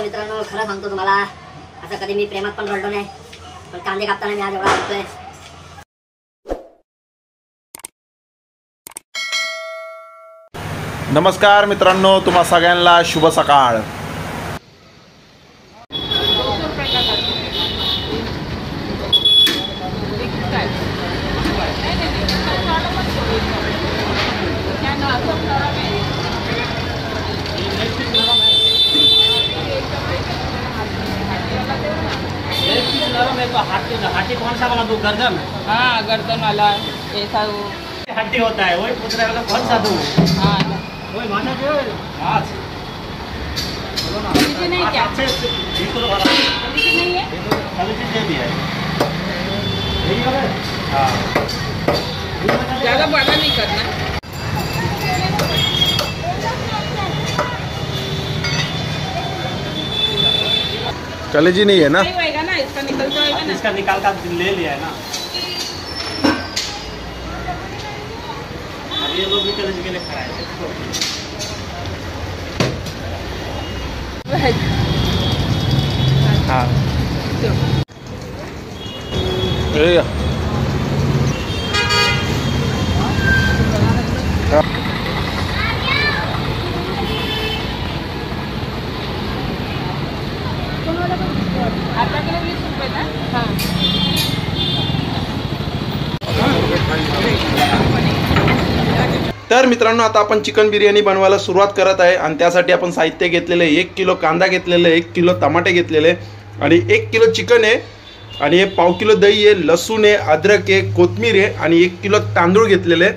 मित्रांनो खरं सांगतो तुम्हाला असं कधी मी प्रेमात पण रडलो नाही पण कांदे कापताना मी आज एवढा रडतोय नमस्कार मित्रांनो तुम्हा सगळ्यांना शुभ सकाळ. गर्दन? हाँ गर्दन वाला ऐसा वो। हड्डी होता है वही पूछ रहे हो कौन सा दो हाँ। वही माना जो है। आज बोलो ना। क्वालिटी नहीं क्या? अच्छे से ये करो वाला क्वालिटी नहीं है? ये तो क्वालिटी दे दिया है। यही वाला है? हाँ। ये वाला ज़्यादा बड़ा नहीं करना। कलेजी नहीं है ना? निकल जाएगा ना? इसका निकाल कर ले लिया है ना। अब ये लोग भी कलेज के लिए खड़ा है हाँ तो, आधा किलो बीस रुपये ना हाँ तर मित्रांनो आता आपण चिकन बिर्याणी बनवायला सुरुवात करत आहे आणि त्यासाठी आपण साहित्य घेतलेलं आहे. एक किलो कांदा घेतलेलं आहे एक किलो टमाटे घेतलेले आणि एक किलो चिकन आहे आणि हे पाव किलो दही आहे लसूण आहे अद्रक आहे कोथमीर आहे आणि एक किलो तांदूळ घेतलेले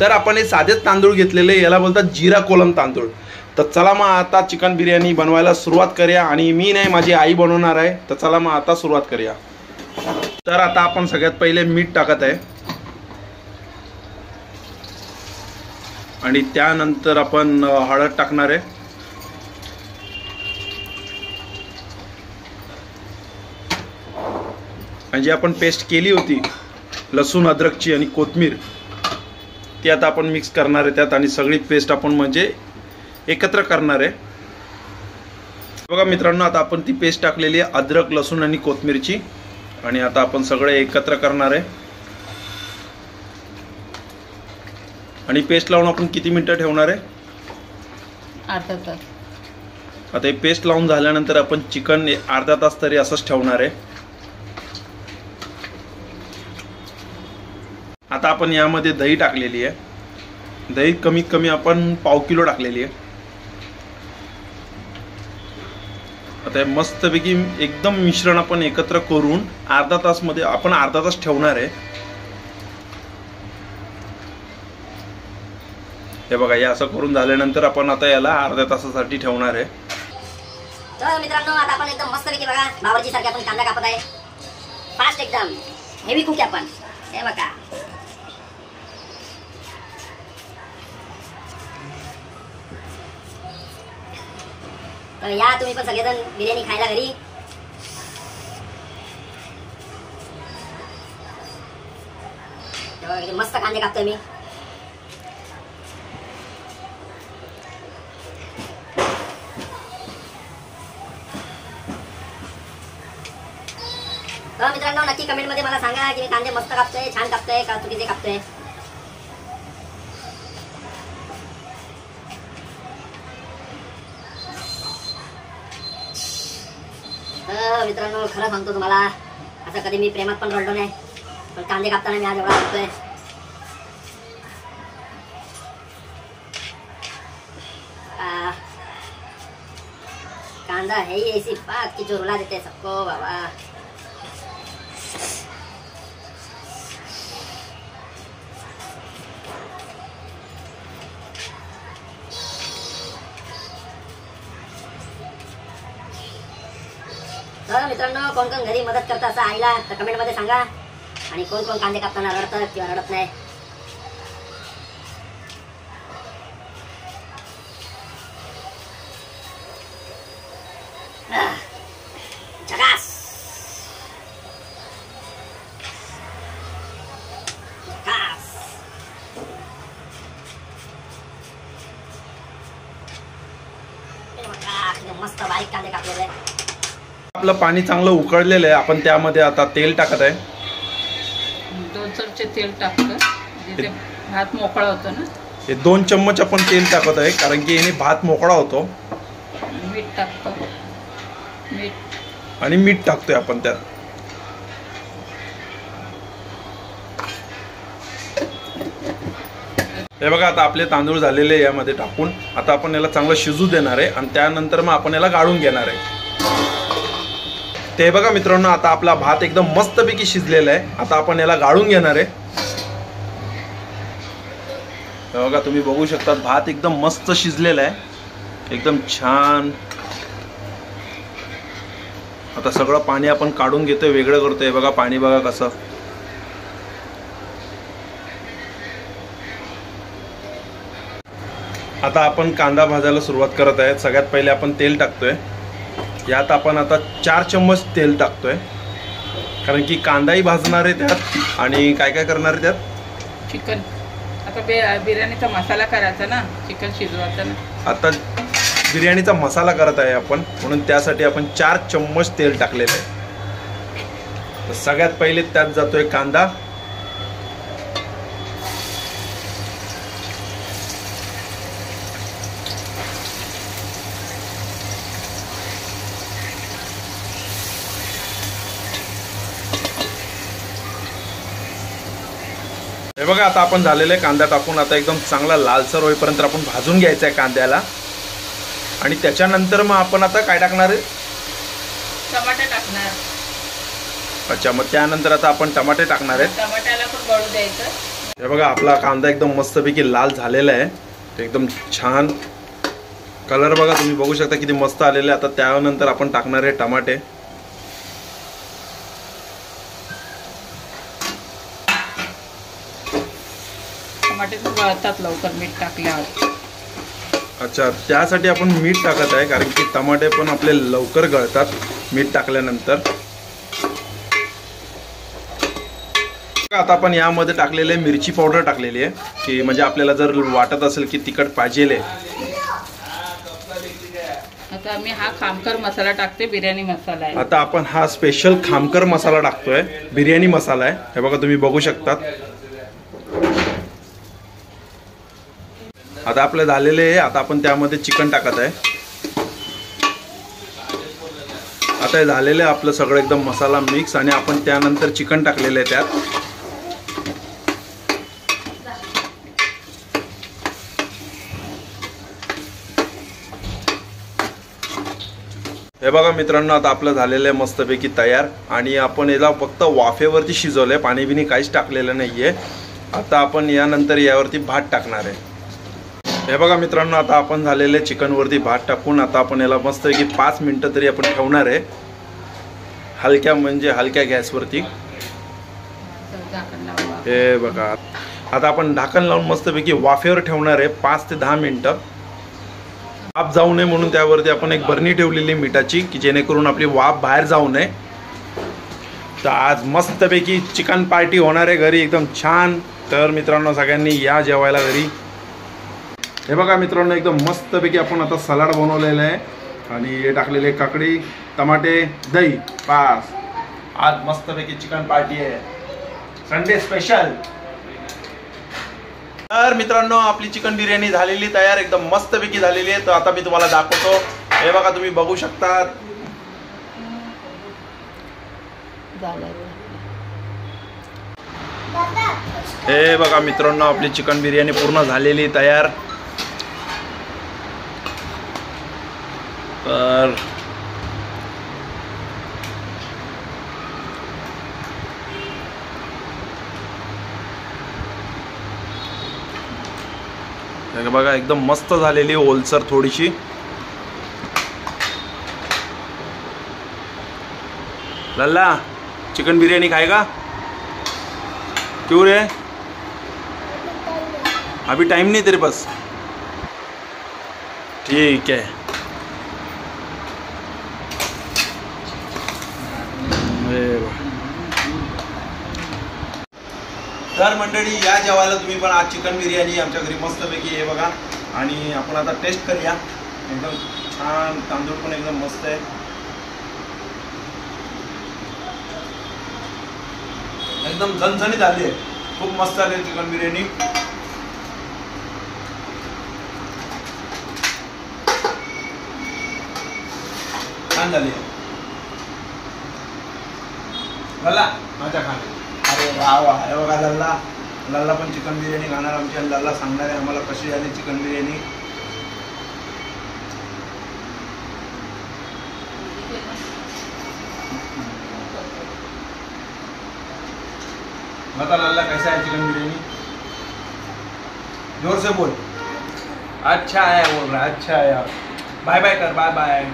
तर आपण हे साधेच तांदूळ घेतलेले याला बोलतात जिरा कोलम तांदूळ. तर चला मग आता चिकन बिर्याणी बनवायला सुरुवात करूया आणि मी नाही माझी आई बनवणार आहे. तर चला मग आता सुरुवात करूया. तर आता आपण सगळ्यात पहिले मीठ टाकत आहे. आणि त्यानंतर आपण हळद टाकणार आहे. आणि जी आपण पेस्ट केली होती लसूण अद्रकची आणि कोथमीर ती आता आपण मिक्स करणार आहे त्यात आणि सगळी पेस्ट आपण म्हणजे एकत्र करणार आहे. बघा मित्रांनो आता आपण ती पेस्ट टाकलेली आहे अद्रक लसूण आणि कोथमीरची. आणि आता आपण सगळे एकत्र करणार आहे. आणि पेस्ट लावून आपण किती मिनटं ठेवणार आहे? अर्धा तास. आता हे पेस्ट लावून झाल्यानंतर आपण चिकन अर्धा तास तरी असंच ठेवणार आहे. आता आपण यामध्ये दही टाकलेली आहे. दही कमीत कमी आपण पाव किलो टाकलेली आहे. आता मस्तपैकी एकदम मिश्रण आपण एकत्र करून अर्धा तासमध्ये आपण अर्धा तास ठेवणार आहे. हे बघा हे असं करून झाल्यानंतर आपण आता याला अर्ध्या तासासाठी ठेवणार आहे. तर मित्रांनो आता आपण एकदम मस्तपैकी बघा बाबाजी सारखे आपण कांदा कापत आहे. फास्ट एकदम. हेवी कुक आपण. हे बघा. तर या तुम्ही पण सगळेजण बिर्याणी खायला घरी. मस्त कांदे कापतोय मी. मित्रांनो नक्की कमेंटमध्ये मला सांगा की मी कांदे मस्त कापतोय छान कापतोय का चुकीचे कापतोय? मित्रांनो खरं सांगतो तुम्हाला असं कधी मी प्रेमात पण रडलो नाही पण कांदे कापताना मी आज एवढा रडतोय कांदा है ही ऐसी बात की जो रुला देते सबको बाबा. तर मित्रांनो कोण कोण घरी मदत करता असं आईला तर कमेंटमध्ये सांगा आणि कोण कोण कांदे कापताना रडत किंवा रडत नाही Ah झकास झकास हे बघा, एकदम मस्त बारीक कांदे कापलेले आपलं पाणी चांगलं उकळलेलं आहे. आपण त्यामध्ये आता तेल टाकत आहे. दोन चमचे तेल टाकतं म्हणजे ते भात मोकळा होतो ना? हे दोन चम्मच आपण तेल टाकत आहे. कारण की याने भात मोकळा होतो. मीठ टाकतो. मीठ. आणि मीठ टाकतोय आपण त्यात. हे बघा आता आपले तांदूळ झालेले यामध्ये टाकून. आता आपण याला चांगलं शिजू देणार आहे. आणि त्यानंतर मग आपण याला गाळून घेणार आहे. ते बघा मित्रांनो आता आपला भात एकदम मस्तपैकी शिजलेला आहे. आता आपण याला गाळून घेणार आहे. बघा तुम्ही बघू शकता भात एकदम मस्त शिजलेला आहे. एकदम छान. आता सगळं पाणी आपण काढून घेतोय वेगळं करतोय. बघा पाणी बघा कसं. आता आपण कांदा भाजायला सुरुवात करत आहे सगळ्यात पहिले आपण तेल टाकतोय. यात आपण आता चार चम्मच तेल टाकतोय. कारण की कांदाही भाजणार आहे त्यात आणि काय काय करणार आहे त्यात? चिकन. आता बे बिर्याणीचा मसाला करायचा ना चिकन शिजवायचं ना. आता बिर्याणीचा मसाला करत आहे आपण म्हणून त्यासाठी आपण चार चम्मच तेल टाकलेलं आहे. तर सगळ्यात पहिले त्यात जातोय कांदा. बघा आता आपण झालेले कांदा टाकून आता एकदम चांगला लालसर होईपर्यंत आपण भाजून घ्यायचा आहे कांद्याला. आणि त्याच्यानंतर मग आपण आता काय टाकणार आहे? टमाटे टाकणार. अच्छा मग त्यानंतर आता आपण टमाटे टाकणार आहेत. टमाट्याला पण गळू द्यायचं. हे बघा आपला कांदा एकदम मस्तपैकी लाल झालेला आहे. एकदम छान. कलर बघा तुम्ही बघू शकता किती मस्त आलेले आहे. आता त्यानंतर आपण टाकणार आहे टमाटे. टमाटे पण गळतात लवकर मीठ टाकल्यावर. अच्छा त्यासाठी आपण मीठ टाकत आहे कारण की टमाटे पण आपले लवकर गळतात मीठ टाकल्यानंतर. आता आपण यामध्ये टाकलेले मिरची पावडर टाकलेली आहे की म्हणजे आपल्याला जर वाटत असेल की तिखट पाहिजे आता आम्ही हा खामकर मसाला टाकते बिर्याणी मसाला आहे. आता आपण हा स्पेशल खामकर मसाला टाकतोय बिर्याणी मसाला आहे. हे बघा तुम्ही बघू शकतात. आता आपले झालेले आहे आता आपण त्यामध्ये चिकन टाकत आहे. आता हे झालेलं आहे आपलं सगळं एकदम मसाला मिक्स आणि आपण त्यानंतर चिकन टाकलेलं आहे त्यात. हे बघा मित्रांनो आता आपलं झालेलं आहे मस्तपैकी तयार. आणि आपण याला फक्त वाफेवरती शिजवलं आहे पाणी बिनी काहीच टाकलेलं नाही आहे आता आपण यानंतर यावरती भात टाकणार आहे. हे बघा मित्रांनो आता आपण झालेले चिकनवरती भात टाकून आता आपण याला मस्तपैकी पाच मिनटं तरी आपण ठेवणार आहे. हलक्या म्हणजे हलक्या गॅसवरती. हे बघा आता आपण ढाकण लावून मस्तपैकी वाफेवर ठेवणार आहे पाच ते दहा मिनटं. वाफ जाऊ नये म्हणून त्यावरती आपण एक बरणी ठेवलेली मिठाची की जेणेकरून आपली वाफ बाहेर जाऊ नये. तर आज मस्तपैकी चिकन पार्टी होणार आहे घरी एकदम छान. तर मित्रांनो सगळ्यांनी या जेवायला घरी. हे बघा मित्रांनो एकदम मस्तपैकी आपण आता सलाड बनवलेलं आहे. आणि हे टाकलेले काकडी टमाटे दही. पास आज मस्तपैकी चिकन पार्टी आहे. संडे स्पेशल तर मित्रांनो आपली चिकन बिर्याणी झालेली तयार एकदम मस्तपैकी झालेली आहे. तर आता मी तुम्हाला दाखवतो. हे बघा तुम्ही बघू शकता हे बघा मित्रांनो आपली चिकन बिर्याणी पूर्ण झालेली तयार. तर बघा एकदम मस्त झालेली ओलसर थोडीशी. लल्ला चिकन बिर्याणी खाय का? क्यों रे? अभी टाइम नहीं तेरे पास। ठीक है। तर मंडळी या जेवायला तुम्ही पण आज चिकन बिर्याणी आमच्या घरी मस्तपैकी हे बघा. आणि आपण आता टेस्ट करूया. एकदम छान तांदूळ पण एकदम मस्त आहे. एकदम झणझणीत आली आहे. खूप मस्त आली चिकन बिर्याणी. छान झाली आहे. माझ्या खाणे अरे वा बघा लल्ला. लल्ला पण चिकन बिर्याणी खाणार आमची आणि लल्ला सांगणार आहे आम्हाला कशी झाली चिकन बिर्याणी. बता लल्ला कैसा है चिकन बिरयानी जोर से बोल. अच्छा है बोल रहा है अच्छा है यार बाय बाय कर बाय बाय.